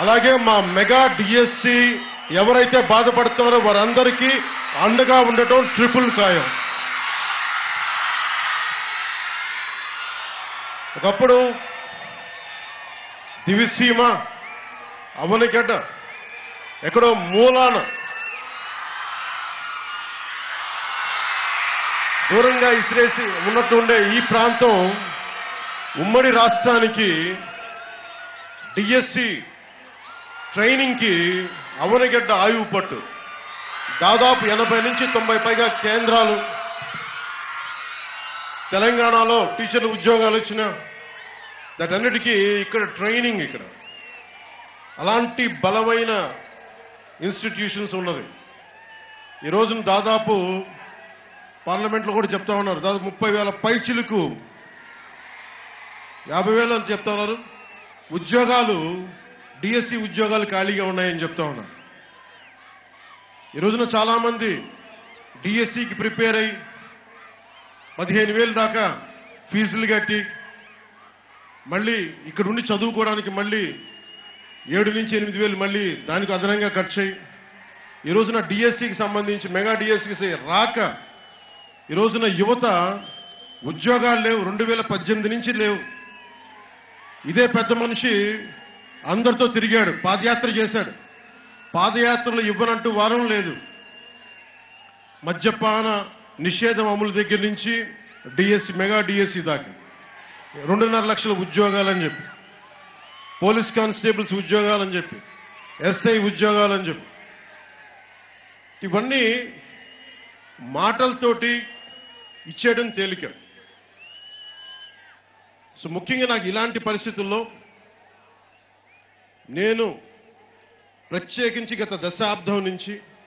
అలాగే మా mega DSC ఎవరైతే బాధపడుతున్నారో వారందరికీ అండగా ఉండటం ట్రిపుల్ ఖాయం. ఒకప్పుడు దివిసీమ అవనిగడ్డ ఎక్కడో మూలాన దూరంగా ఇసిరేసి ఉన్నట్టు ఉండే ఈ ప్రాంతం ఉమ్మడి రాష్ట్రానికి డిఎస్సి ట్రైనింగ్కి అవనిగడ్డ ఆయువు పట్టు. దాదాపు ఎనభై నుంచి తొంభై పైగా కేంద్రాలు తెలంగాణలో టీచర్లు ఉద్యోగాలు వచ్చిన దాటన్నిటికీ ఇక్కడ ట్రైనింగ్ ఇక్కడ. అలాంటి బలమైన ఇన్స్టిట్యూషన్స్ ఉన్నది. ఈ రోజున దాదాపు పార్లమెంట్లో కూడా చెప్తా ఉన్నారు దాదాపు ముప్పై వేల పైచిలకు యాభై వేలు అని చెప్తా ఉన్నారు. ఉద్యోగాలు డిఎస్సి ఉద్యోగాలు ఖాళీగా ఉన్నాయని చెప్తా ఉన్నా. ఈ రోజున చాలా మంది డిఎస్సికి ప్రిపేర్ అయ్యి పదిహేను వేలు దాకా ఫీజులు కట్టి మళ్ళీ ఇక్కడ ఉండి చదువుకోవడానికి మళ్ళీ ఏడు నుంచి ఎనిమిది వేలు మళ్ళీ దానికి అదనంగా ఖర్చు అయ్యి ఈ రోజున డిఎస్సికి సంబంధించి మెగా డిఎస్సికి రాక ఈ రోజున యువత ఉద్యోగాలు లేవు రెండు వేల పద్దెనిమిది నుంచి లేవు. ఇదే పెద్ద మనిషి అందరితో తిరిగాడు పాదయాత్ర చేశాడు. పాదయాత్రలు ఇవ్వనంటూ వారం లేదు. మద్యపాన నిషేధం అమలు దగ్గర నుంచి డిఎస్సి మెగా డిఎస్సి దాకా. రెండున్నర లక్షల ఉద్యోగాలని చెప్పి. పోలీస్ కానిస్టేబుల్స్ ఉద్యోగాలని చెప్పి. ఎస్ఐ ఉద్యోగాలని చెప్పి. ఇవన్నీ మాటలతోటి ఇచ్చేయడం తేలిక. సో ముఖ్యంగా నాకు ఇలాంటి పరిస్థితుల్లో నేను ప్రత్యేకించి గత దశాబ్దం నుంచి